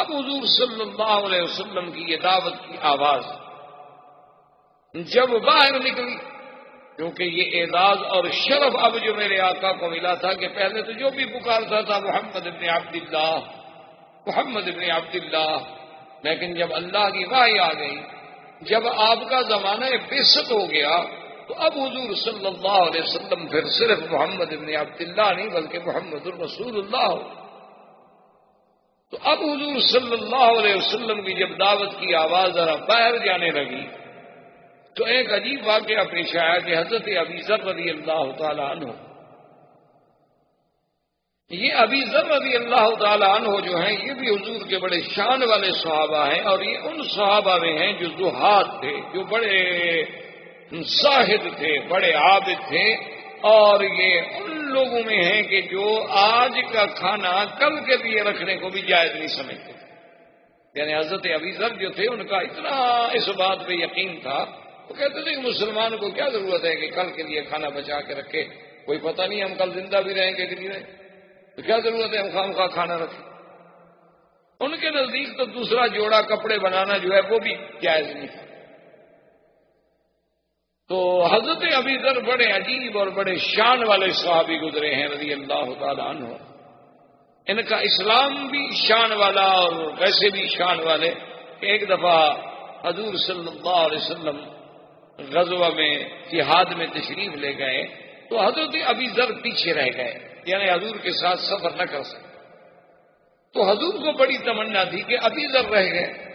اب حضور صلی اللہ علیہ وسلم کی یہ دعوت کی آواز جب باہر نکلی، کیونکہ یہ اعزاز اور شرف اب جو میرے آقا کو ملا تھا کہ پہلے تو جو بھی پکارتا تھا محمد ابن عبداللہ، محمد ابن عبداللہ، لیکن جب اللہ کی واہ آ گئی، جب آپ کا زمانہ بےست ہو گیا، تو اب حضور صلی اللہ علیہ وسلم پھر صرف محمد ابن عبداللہ نہیں، بلکہ محمد الرسول اللہ۔ ہو تو اب حضور صلی اللہ علیہ وسلم کی جب دعوت کی آواز ذرا باہر جانے لگی، تو ایک عجیب واقعہ پیش آیا کہ حضرت ابی ذر رضی اللہ تعالیٰ عنہ، یہ ابھی ذر رضی اللہ تعالیٰ عنہ جو ہیں، یہ بھی حضور کے بڑے شان والے صحابہ ہیں اور یہ ان صحابہ میں ہیں جو زہاد تھے، جو بڑے زاہد تھے، بڑے عابد تھے۔ اور یہ ان لوگوں میں ہیں کہ جو آج کا کھانا کل کے لیے رکھنے کو بھی جائز نہیں سمجھتے۔ یعنی حضرت ابھی ذر جو تھے، ان کا اتنا اس بات پہ یقین تھا۔ وہ کہتے تھے کہ مسلمان کو کیا ضرورت ہے کہ کل کے لیے کھانا بچا کے رکھے۔ کوئی پتہ نہیں ہم کل زندہ بھی رہیں گے کہ نہیں رہیں۔ تو کیا ضرورت ہے ہم خام کا کھانا رکھیں؟ ان کے نزدیک تو دوسرا جوڑا کپڑے بنانا جو ہے وہ بھی جائز نہیں تھا۔ تو حضرت ابھی در بڑے عجیب اور بڑے شان والے صحابی گزرے ہیں رضی اللہ تعالیٰ عنہ۔ ان کا اسلام بھی شان والا اور ویسے بھی شان والے کہ ایک دفعہ حضور صلی اللہ علیہ وسلم غزوہ میں جہاد میں تشریف لے گئے تو حضرت ابھی ذر پیچھے رہ گئے یعنی حضور کے ساتھ سفر نہ کر سکے۔ تو حضور کو بڑی تمنا تھی کہ ابھی ذر رہ گئے۔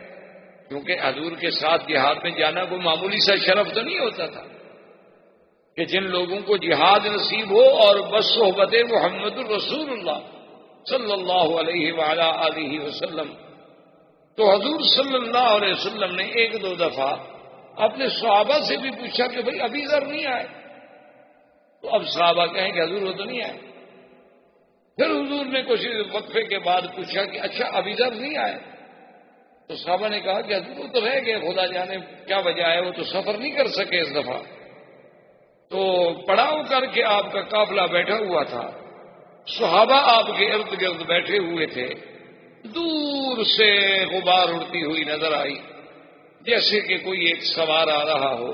کیونکہ حضور کے ساتھ جہاد میں جانا کوئی معمولی سا شرف تو نہیں ہوتا تھا کہ جن لوگوں کو جہاد نصیب ہو اور بس صحبت محمد الرسول اللہ صلی اللہ علیہ وعلا علیہ وسلم۔ تو حضور صلی اللہ علیہ وسلم نے ایک دو دفعہ اپنے صحابہ سے بھی پوچھا کہ بھائی ابھی ذر نہیں آئے؟ تو اب صحابہ کہیں کہ حضور وہ تو نہیں آئے۔ پھر حضور نے کچھ وقفے کے بعد پوچھا کہ اچھا ابھی تک نہیں آئے؟ تو صحابہ نے کہا کہ حضور تو رہ گئے، خدا جانے کیا وجہ ہے، وہ تو سفر نہیں کر سکے اس دفعہ۔ تو پڑاؤ کر کے آپ کا قافلہ بیٹھا ہوا تھا۔ صحابہ آپ کے ارد گرد بیٹھے ہوئے تھے۔ دور سے غبار اڑتی ہوئی نظر آئی۔ جیسے کہ کوئی ایک سوار آ رہا ہو۔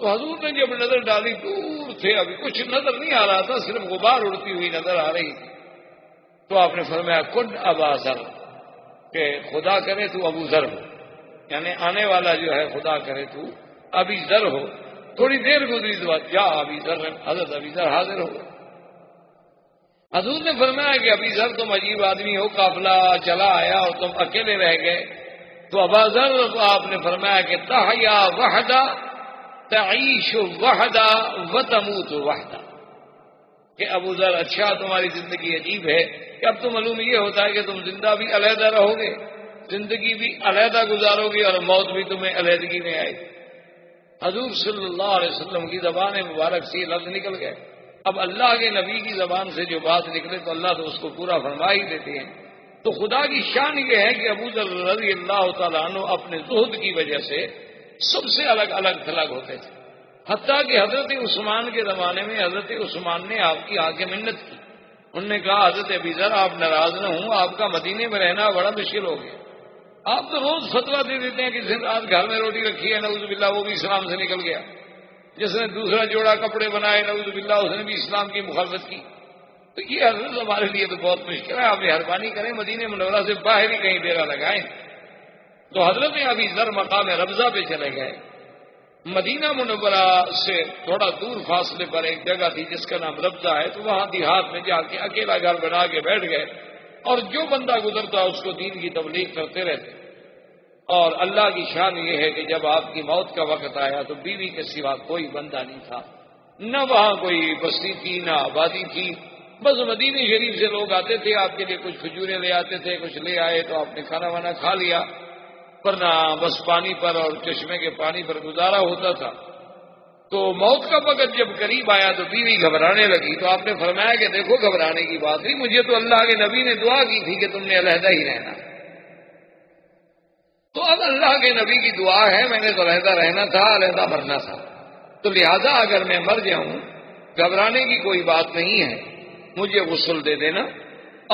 تو حضور نے جب نظر ڈالی، دور تھے، ابھی کچھ نظر نہیں آ رہا تھا، صرف غبار اڑتی ہوئی نظر آ رہی تھی۔ تو آپ نے فرمایا، کن ابا ذر؟ کہ خدا کرے تو ابو ذر ہو۔ یعنی آنے والا جو ہے خدا کرے تو ابھی ذر ہو۔ تھوڑی دیر گزری تو کیا ابھی ذر، حضرت ابھی ذر حاضر ہو۔ حضور نے فرمایا کہ ابھی ذر تم عجیب آدمی ہو، قافلہ چلا آیا اور تم اکیلے رہ گئے۔ تو ابا ذر کو آپ نے فرمایا کہ تحیا وحدہ، تعیش وحدہ و تموت وحدہ۔ کہ ابو ذر اچھا تمہاری زندگی عجیب ہے۔ کہ اب تو معلوم یہ ہوتا ہے کہ تم زندہ بھی علیحدہ رہو گے، زندگی بھی علیحدہ گزارو گے اور موت بھی تمہیں علیحدگی میں آئے گی۔ حضور صلی اللہ علیہ وسلم کی زبان مبارک سے لفظ نکل گئے۔ اب اللہ کے نبی کی زبان سے جو بات نکلے تو اللہ تو اس کو پورا فرما ہی دیتے ہیں۔ تو خدا کی شان یہ ہے کہ ابو ذر رضی اللہ تعالیٰ عنہ اپنے زہد کی وجہ سے سب سے الگ الگ تھلگ ہوتے تھے۔ حتیٰ کہ حضرت عثمان کے زمانے میں حضرت عثمان نے آپ کی آگے منت کی۔ انہوں نے کہا، حضرت ابھی ذر، آپ ناراض نہ ہوں، آپ کا مدینے میں رہنا بڑا مشکل ہو گیا۔ آپ تو روز فتوا دے دیتے ہیں کہ جس رات گھر میں روٹی رکھی ہے نوز باللہ، وہ بھی اسلام سے نکل گیا۔ جس نے دوسرا جوڑا کپڑے بنائے نوز باللہ، اس نے بھی اسلام کی مخالفت کی۔ تو یہ حضرت ہمارے لیے تو بہت مشکل ہے۔ آپ مہربانی کریں مدینے منورہ سے باہر ہی کہیں ڈیرا لگائیں۔ تو حضرت ابھی ذر مقام ربضہ پہ چلے گئے۔ مدینہ منورہ سے تھوڑا دور فاصلے پر ایک جگہ تھی جس کا نام ربضہ ہے، تو وہاں دیہات میں جا کے اکیلا گھر بنا کے بیٹھ گئے اور جو بندہ گزرتا اس کو دین کی تبلیغ کرتے رہتے۔ اور اللہ کی شان یہ ہے کہ جب آپ کی موت کا وقت آیا تو بیوی کے سوا کوئی بندہ نہیں تھا۔ نہ وہاں کوئی بستی تھی، نہ آبادی تھی۔ بس مدینہ شریف سے لوگ آتے تھے، آپ کے لیے کچھ کھجورے لے آتے تھے، کچھ لے آئے تو آپ نے کھانا وانا کھا لیا۔ ورنہ بس پانی پر اور چشمے کے پانی پر گزارا ہوتا تھا۔ تو موت کا وقت جب قریب آیا تو بیوی گھبرانے لگی۔ تو آپ نے فرمایا کہ دیکھو، گھبرانے کی بات نہیں، مجھے تو اللہ کے نبی نے دعا کی تھی کہ تم نے علیحدہ ہی رہنا۔ تو اب اللہ کے نبی کی دعا ہے، میں نے تو علیحدہ رہنا تھا، علیحدہ مرنا تھا۔ تو لہذا اگر میں مر جاؤں، گھبرانے کی کوئی بات نہیں ہے۔ مجھے غسل دے دینا۔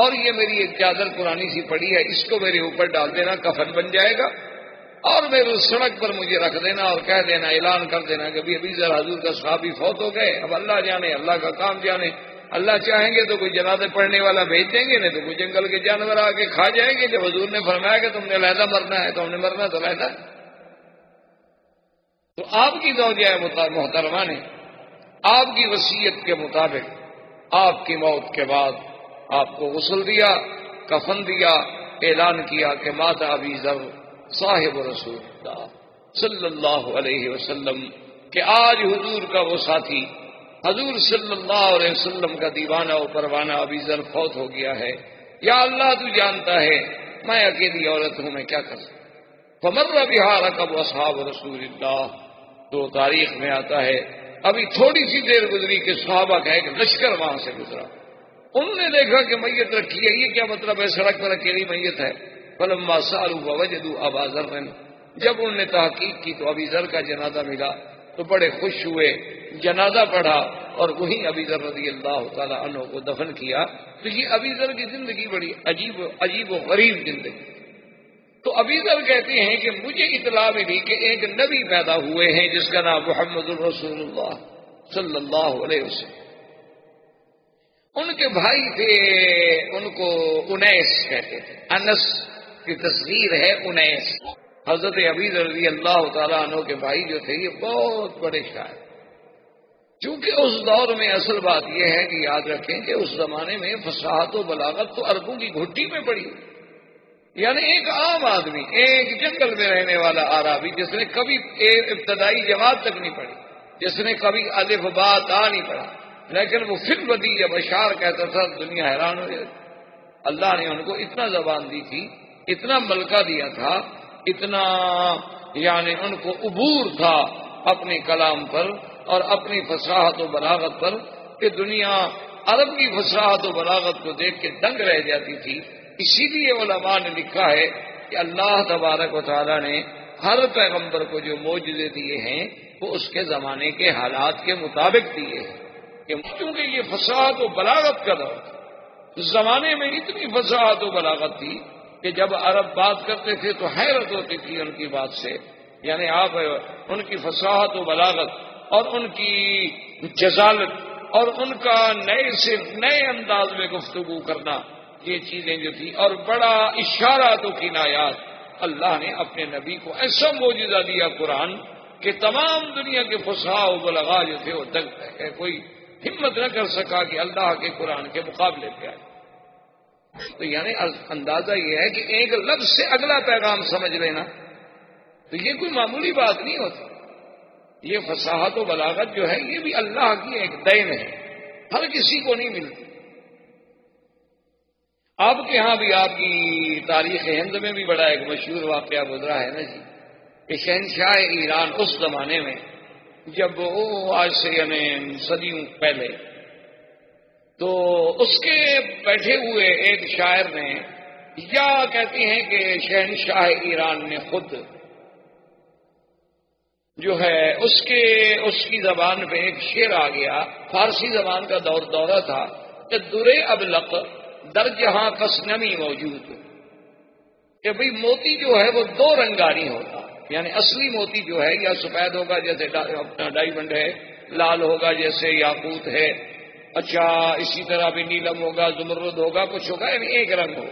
اور یہ میری ایک چادر پرانی سی پڑی ہے، اس کو میرے اوپر ڈال دینا، کفن بن جائے گا۔ اور میرے اس سڑک پر مجھے رکھ دینا اور کہہ دینا، اعلان کر دینا کہ ابھی ذرا حضور کا صحابی فوت ہو گئے، اب اللہ جانے، اللہ کا کام جانے۔ اللہ چاہیں گے تو کوئی جنازے پڑھنے والا بھیج دیں گے، نہیں تو کوئی جنگل کے جانور آ کے کھا جائیں گے۔ جب حضور نے فرمایا کہ تم نے علیحدہ مرنا ہے، تو ہم نے مرنا تو علیحدہ۔ تو آپ کی دوجہ محترمہ نے، آپ کی وسیعت کے مطابق آپ کی موت کے بعد آپ کو غسل دیا، کفن دیا، اعلان کیا کہ ماتا ابھی ضرور صاحب رسول اللہ صلی اللہ علیہ وسلم کہ آج حضور کا وہ ساتھی، حضور صلی اللہ علیہ وسلم کا دیوانہ و پروانہ ابھی ذر فوت ہو گیا ہے۔ یا اللہ تو جانتا ہے میں اکیلی عورت ہوں، میں کیا کر سکتا؟ بہار کب اصحاب رسول اللہ۔ تو تاریخ میں آتا ہے، ابھی تھوڑی سی دیر گزری کہ صحابہ کا ایک لشکر وہاں سے گزرا۔ انہوں نے دیکھا کہ میت رکھی ہے، یہ کیا مطلب ہے؟ سڑک پر اکیلی میت ہے۔ فلما سالو وجدو ابا ذر۔ جب انہوں نے تحقیق کی تو ابھی ذر کا جنازہ ملا۔ تو بڑے خوش ہوئے۔ جنازہ پڑھا اور وہیں ابھی ذر رضی اللہ تعالیٰ عنہ کو دفن کیا۔ تو یہ ابھی ذر کی زندگی بڑی عجیب عجیب و غریب زندگی۔ تو ابھی ذر کہتے ہیں کہ مجھے اطلاع ملی کہ ایک نبی پیدا ہوئے ہیں جس کا نام محمد الرسول اللہ صلی اللہ علیہ وسلم۔ ان کے بھائی تھے، ان کو انیس کہتے تھے۔ انس کی تصویر ہے انیس۔ حضرت عبید رضی اللہ تعالیٰ عنہ کے بھائی جو تھے، یہ بہت بڑے شاعر چونکہ اس دور میں اصل بات یہ ہے کہ یاد رکھیں کہ اس زمانے میں فساحت و بلاغت تو اربوں کی گھٹی میں پڑی۔ یعنی ایک عام آدمی، ایک جنگل میں رہنے والا آرابی جس نے کبھی ابتدائی جماعت تک نہیں پڑھی، جس نے کبھی الف بات آ نہیں پڑھا۔ لیکن وہ فکر بدی یا بشار کہتا تھا، دنیا حیران ہو جائے اللہ نے ان کو اتنا زبان دی تھی، اتنا ملکہ دیا تھا، اتنا یعنی ان کو عبور تھا اپنے کلام پر اور اپنی فصاحت و بلاغت پر کہ دنیا عرب کی فصاحت و بلاغت کو دیکھ کے دنگ رہ جاتی تھی۔ اسی لیے علماء نے لکھا ہے کہ اللہ تبارک و تعالیٰ نے ہر پیغمبر کو جو موجودے دیے ہیں، وہ اس کے زمانے کے حالات کے مطابق دیے ہیں۔ کہ کیونکہ یہ فساد و بلاغت کا دور اس زمانے میں اتنی فساد و بلاغت تھی کہ جب عرب بات کرتے تھے تو حیرت ہوتی تھی ان کی بات سے۔ یعنی آپ ان کی فصاحت و بلاغت اور ان کی جزالت اور ان کا نئے سے نئے انداز میں گفتگو کرنا، یہ چیزیں جو تھی اور بڑا اشارہ تو کی نایات اللہ نے اپنے نبی کو ایسا موجودہ دیا قرآن کہ تمام دنیا کے فسا و بلغا جو تھے وہ دگ کوئی ہمت نہ کر سکا کہ اللہ کے قرآن کے مقابلے پہ آئے۔ تو یعنی اندازہ یہ ہے کہ ایک لفظ سے اگلا پیغام سمجھ لینا۔ تو یہ کوئی معمولی بات نہیں ہوتی۔ یہ فصاحت و بلاغت جو ہے، یہ بھی اللہ کی ایک دین ہے۔ ہر کسی کو نہیں ملتی۔ آپ کے ہاں بھی آپ کی تاریخ ہند میں بھی بڑا ایک مشہور واقعہ گزرا ہے نا جی۔ کہ شہنشاہ ایران اس زمانے میں جب وہ آج سے یعنی صدیوں پہلے، تو اس کے بیٹھے ہوئے ایک شاعر نے یا کہتی ہیں کہ شہنشاہ ایران نے خود جو ہے اس کے، اس کی زبان پہ ایک شعر آ گیا۔ فارسی زبان کا دور دورہ تھا کہ درے اب لق در جہاں کس نمی موجود۔ کہ بھئی موتی جو ہے وہ دو رنگانی ہوتا۔ یعنی اصلی موتی جو ہے، یا سفید ہوگا جیسے ڈائمنڈ ہے، لال ہوگا جیسے یاقوت ہے۔ اچھا اسی طرح بھی نیلم ہوگا، زمرد ہوگا، کچھ ہوگا یعنی ایک رنگ ہو۔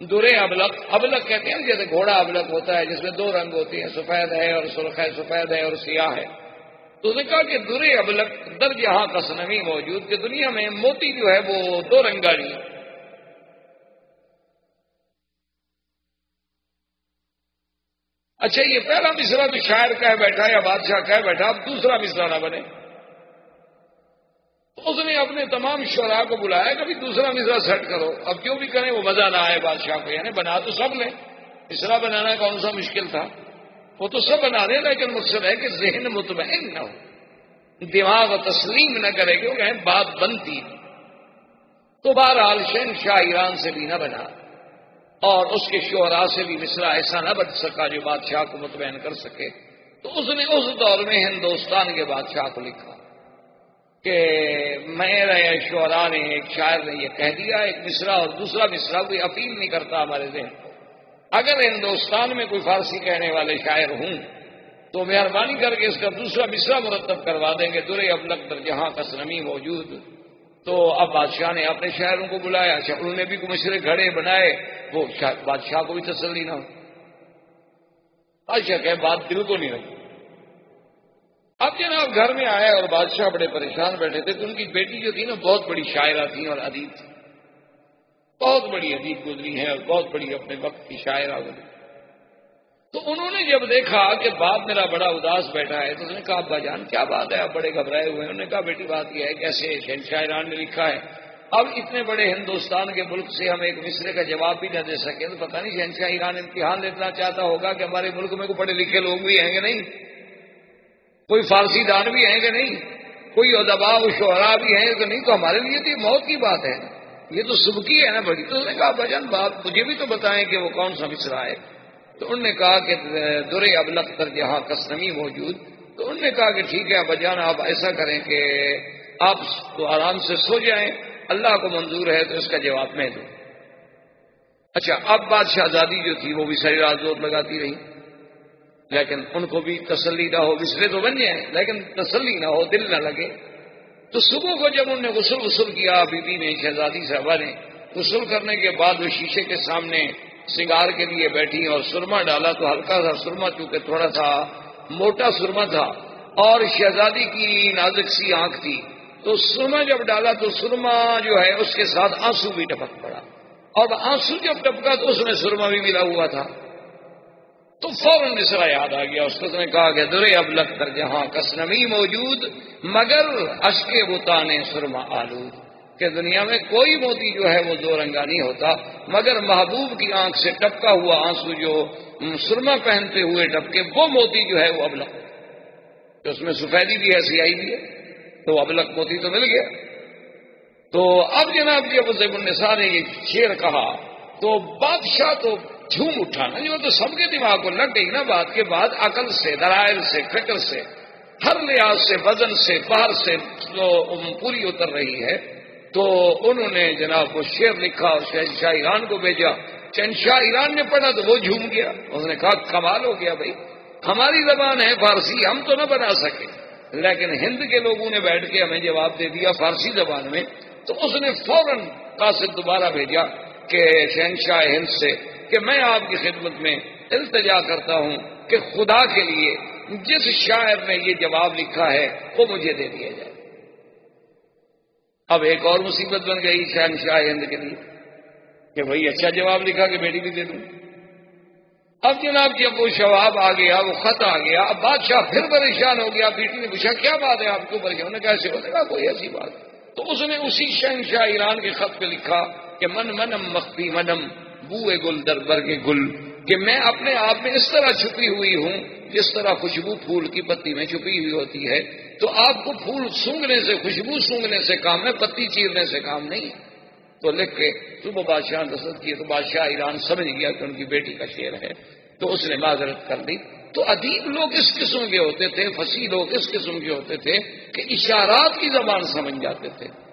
دورے ابلک ابلک کہتے ہیں جیسے گھوڑا ابلک ہوتا ہے، جس میں دو رنگ ہوتے ہیں، سفید ہے اور سرخ ہے، سفید ہے اور سیاہ ہے۔ تو نے کہا کہ دورے ابلک در یہاں کا سنمی موجود، کہ دنیا میں موتی جو ہے وہ دو رنگاری اچھا یہ پہلا مصرا تو شاعر کا ہے بیٹھا یا بادشاہ کا ہے بیٹھا، اب دوسرا مصرا نہ بنے۔ اس نے اپنے تمام شعراء کو بلایا کبھی دوسرا مصرا سیٹ کرو۔ اب کیوں بھی کریں، وہ مزہ نہ آئے بادشاہ کو یعنی بنا تو سب لیں۔ مصرا بنانا کون سا مشکل تھا؟ وہ تو سب بنا دیں لیکن مقصد ہے کہ ذہن مطمئن نہ ہو۔ دماغ تسلیم نہ کرے کہ بات بنتی۔ تو بہرحال شہن شاہ ایران سے بھی نہ بنا۔ اور اس کے شعراء سے بھی مصرا ایسا نہ بن سکا جو بادشاہ کو مطمئن کر سکے۔ تو اس نے اس دور میں ہندوستان کے بادشاہ کو لکھا کہ میرا شعرا نے ایک شاعر نے یہ کہہ دیا، ایک مصرا اور دوسرا مصرا کوئی اپیل نہیں کرتا ہمارے ذہن کو۔ اگر ہندوستان میں کوئی فارسی کہنے والے شاعر ہوں، تو مہربانی کر کے اس کا دوسرا مصرا مرتب کروا دیں گے۔ درے اب لگ جہاں کا سنمی موجود۔ تو اب بادشاہ نے اپنے شاعروں کو بلایا اچھا انہوں نے بھی مشرے گھڑے بنائے، وہ بادشاہ کو بھی تسلی نہ ہو۔ بادشاہ کہ بات دل کو نہیں رکھی؟ اب جناب گھر میں آئے اور بادشاہ بڑے پریشان بیٹھے تھے تو ان کی بیٹی جو تھی نا، بہت بڑی شاعرہ تھی اور ادیب تھی۔ بہت بڑی ادیب گزری ہے اور بہت بڑی اپنے وقت کی شاعرہ گزری تو انہوں نے جب دیکھا کہ باپ میرا بڑا اداس بیٹھا ہے تو انہوں نے کہا، ابا جان، کیا بات ہے؟ آپ بڑے گھبرائے ہوئے ہیں۔ انہوں نے کہا، بیٹی، بات یہ ہے کیسے شہنشاہ ایران نے لکھا ہے۔ اب اتنے بڑے ہندوستان کے ملک سے ہم ایک مصرے کا جواب بھی نہ دے سکے تو پتہ نہیں شہنشاہ ایران امتحان لینا چاہتا ہوگا کہ ہمارے ملک میں کوئی پڑھے لکھے لوگ بھی ہیں کہ نہیں؟ کوئی فارسی دان بھی ہیں کہ نہیں؟ کوئی ادبا و شعرا بھی ہیں کہ نہیں؟ تو ہمارے لیے تو یہ موت کی بات ہے۔ یہ تو صبح کی ہے نا بڑی۔ تو نے کہا بجن بات مجھے بھی تو بتائیں کہ وہ کون سا مصرا ہے۔ تو انہوں نے کہا کہ درے اب کر جہاں کسنمی موجود، تو انہوں نے کہا کہ ٹھیک ہے بجان آپ ایسا کریں کہ آپ تو آرام سے سو جائیں، اللہ کو منظور ہے تو اس کا جواب میں دوں۔ اچھا اب بات شہزادی جو تھی وہ بھی ساری رات زور لگاتی رہی۔ لیکن ان کو بھی تسلی نہ ہو بسرے تو بن جائیں، لیکن تسلی نہ ہو، دل نہ لگے۔ تو صبح کو جب انہوں نے غسل غسل کیا، بی بی نے شہزادی صاحبہ نے غسل کرنے کے بعد وہ شیشے کے سامنے سنگار کے لیے بیٹھی اور سرما ڈالا تو ہلکا سا سرما، چونکہ تھوڑا سا موٹا سرما تھا، اور شہزادی کی نازک سی آنکھ تھی۔ تو سرما جب ڈالا تو سرما جو ہے، اس کے ساتھ آنسو بھی ٹپک پڑا۔ اور آنسو جب ٹپکا تو اس میں سرما بھی ملا ہوا تھا۔ تو فوراً مصرا یاد آ گیا اس کو نے کہا کہ درے اب لگ کر جہاں کسنمی موجود، مگر اشک بتا نے سرما آلود۔ کہ دنیا میں کوئی موتی جو ہے وہ دو رنگا نہیں ہوتا، مگر محبوب کی آنکھ سے ٹپکا ہوا آنسو جو سرما پہنتے ہوئے ٹپکے، وہ موتی جو ہے وہ اب لگ اس میں سفیدی بھی ہے، سیاہی بھی ہے، تو اب لگ موتی تو مل گیا۔ تو اب جناب جی جب زیب النساء نے یہ شیر کہا، تو بادشاہ تو جھوم اٹھا نا جو تو سب کے دماغ کو لگ گئی نا بات کے بعد، عقل سے درائل سے، فکر سے، ہر لحاظ سے، وزن سے باہر سے پوری اتر رہی ہے۔ تو انہوں نے جناب وہ شیر لکھا اور شہنشاہ ایران کو بھیجا۔ شہنشاہ ایران نے پڑھا تو وہ جھوم گیا۔ اس نے کہا، کمال ہو گیا بھائی۔ ہماری زبان ہے فارسی، ہم تو نہ بنا سکے۔ لیکن ہند کے لوگوں نے بیٹھ کے ہمیں جواب دے دیا فارسی زبان میں۔ تو اس نے فوراً قاصد دوبارہ بھیجا کہ شہنشاہ ہند سے کہ میں آپ کی خدمت میں التجا کرتا ہوں کہ خدا کے لیے جس شاعر نے یہ جواب لکھا ہے، وہ مجھے دے دیا جائے۔ اب ایک اور مصیبت بن گئی شہنشاہ ہند کے لیے کہ بھائی اچھا جواب لکھا کہ بیٹی بھی دے دوں۔ اب جناب جب وہ شواب آ گیا، وہ خط آ گیا، اب بادشاہ پھر پریشان ہو گیا بیٹی نے پوچھا، کیا بات ہے آپ کو پریشان کیسے ہو گا کوئی ایسی بات تو اس نے اسی شہنشاہ ایران کے خط پہ لکھا کہ من منم مخفی منم، بوئے گل در برگ گل۔ کہ میں اپنے آپ میں اس طرح چھپی ہوئی ہوں، جس طرح خوشبو پھول کی پتی میں چھپی ہوئی ہوتی ہے، تو آپ کو پھول سونگنے سے، خوشبو سونگنے سے کام ہے، پتی چیرنے سے کام نہیں۔ تو لکھ کے صبح بادشاہ دست کیے تو بادشاہ ایران سمجھ گیا کہ ان کی بیٹی کا شعر ہے، تو اس نے معذرت کر دی۔ تو ادیب لوگ اس قسم کے ہوتے تھے، فصیح لوگ اس قسم کے ہوتے تھے کہ اشارات کی زبان سمجھ جاتے تھے۔